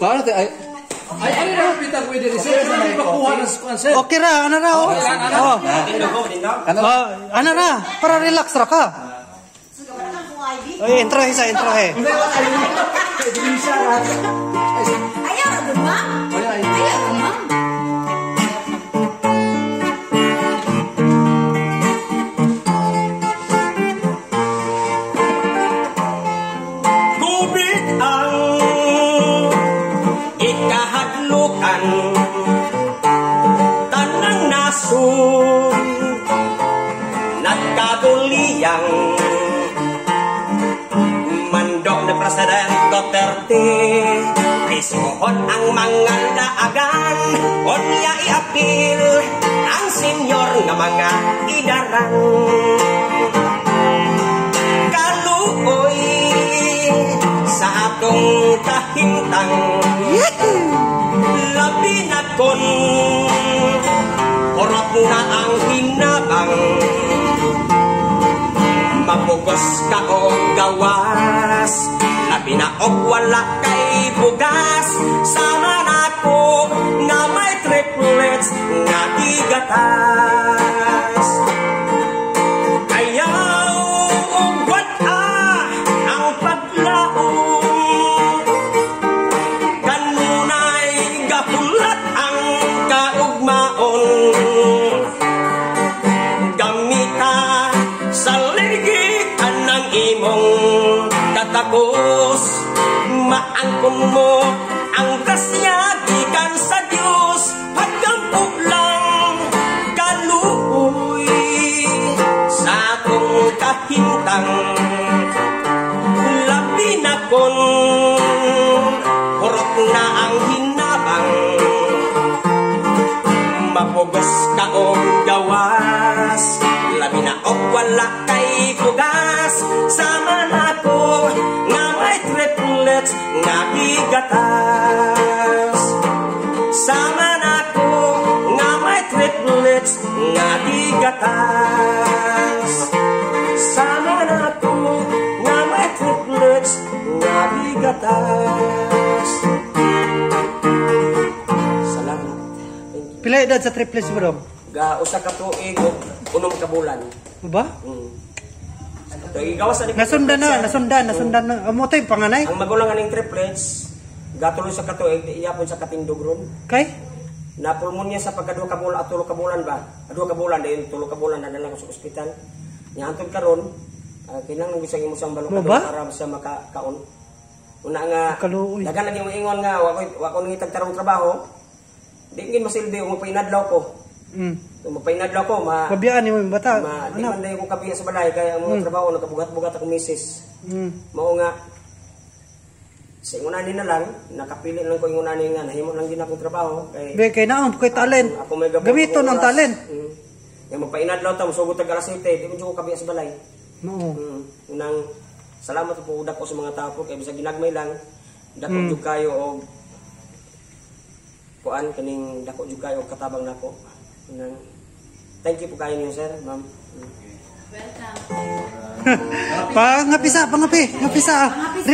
Tayo? Ay, ay, ano na pitang pwede rin sir? Ano na makuha ng sir? Okay ra, ano ra? Oh. Oh. Ano? Oh, ano ra? Para relax ra ka. Oy, intro isa, intro eh. Ayaw, ano ba? Nasod Nagkaguliyang Mandok ni President Duterte Mismohon ang mga daagan O niya iapil Ang senyor nga mga idarang. Kaluoy sa atong kahintang labi na kon na ang hinabang Mapugos ka o gawas na og wala kay bugas. Sama na ko nga may triplets nga igatas Maangkon mo ang grasya gikan sa Diyos Pagkampo lang kaluoy sa atong kahintang Labi na kon Kurot na ang hinabang Mapugos ka o gawas Labi na o wala kay bugas Sama na ko nga igatas Sama na ko nga may triplets nga igatas Salamat. Pila edad sa triplets mo dong? Ga usa ka tuig ug unom ka bulan. Ba? Mm. Igawas na Nasundan na, nasundan, nasundan na. Amo tay panganay. Ang magulang aning triplets gatuloy sa katuig iyapon sa katindog ron. Kay? Napulmonya sa pagkaduha ka bulan at tulo ka bulan ba? Duha ka bulan dahil tulo ka bulan na lang sa ospital. Nya antod karon uh, kinahanglan bisag imo sang balok Mo ba? para sa makakaon. Una nga Kaluoy. dagan lagi mo ingon nga wa ko wa ko nangitag tarong trabaho. Di gid masilbi ug magpainadlaw ko. Mm. Kung magpainadlaw ko ma Pabiyaan ni mo yung bata. ma di Ano? man dayo ko kabiya sa balay kaya ang mga trabaho nakabugat-bugat ako misis. Mm. Mao nga sa ingunanin na lang, nakapili lang ko ingunanin nga, nahimo lang din akong trabaho. Kay, Be kay naon kay talent. ako may gabot Gamiton ang talent. Mm. Yung magpainadlaw ta, musugot tag alas 7, di mo ko kabiya sa balay. No. Mm. Unang, salamat po udak ko sa mga tao po, kay bisa ginagmay lang, dako Mm. jud kayo o kuan kaning dako jud kayo katabang nako. Unang, thank you po kayo niyo sir, ma'am. Mm. Welcome. Pangapisa, pangapi, ngapisa.